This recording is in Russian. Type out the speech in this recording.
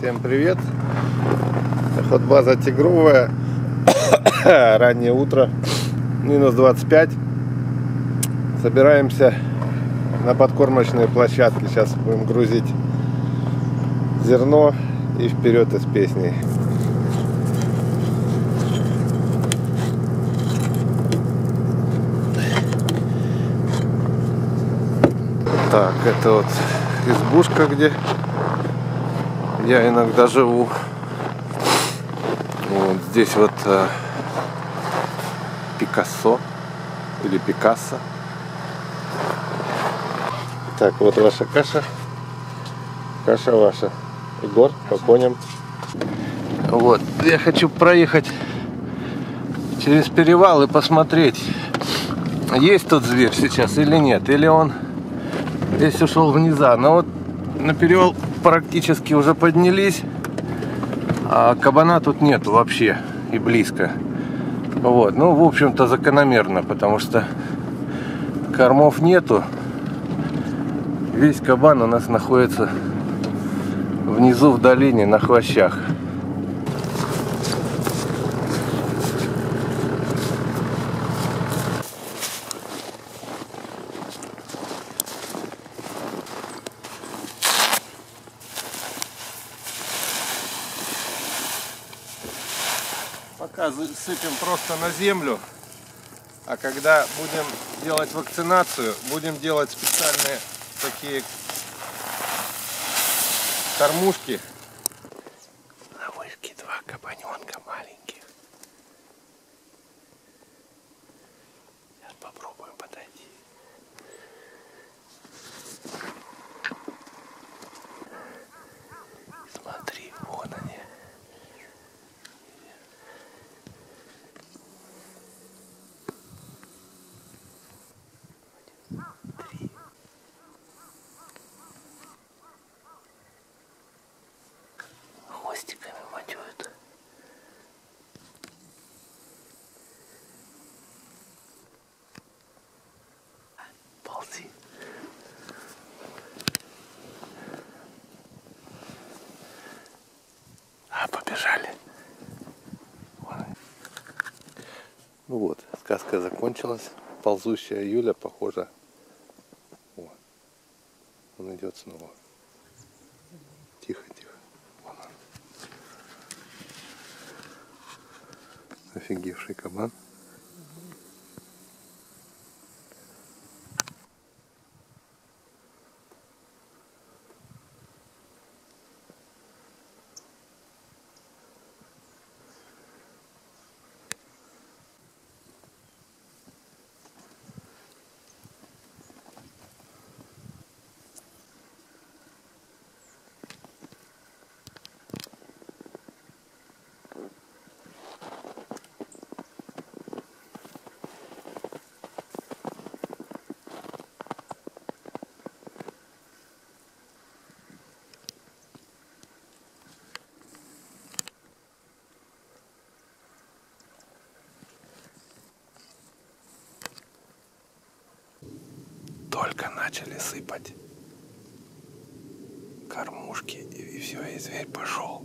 Всем привет! Охотбаза Тигровая. Раннее утро. Минус 25. Собираемся на подкормочные площадки. Сейчас будем грузить зерно и вперед из песней. Так, это вот избушка, где я иногда живу. Вот здесь вот э, Пикассо или Пикассо. Так, вот ваша каша. Каша ваша. Егор, по коням. Вот, я хочу проехать через перевал и посмотреть, есть тут зверь сейчас или нет, или он весь ушел вниза. Но вот на перевал практически уже поднялись, а кабана тут нет вообще и близко. Вот, ну, в общем-то, закономерно, потому что кормов нету. Весь кабан у нас находится внизу в долине на хвощах. Пока сыпем просто на землю, а когда будем делать вакцинацию, будем делать специальные такие кормушки. На вышке два кабаненка маленьких. Ну вот, сказка закончилась. Ползущая Юля, похожа. О, он идет снова. Тихо, тихо. Офигевший кабан. Только начали сыпать кормушки, и все, и зверь пошел.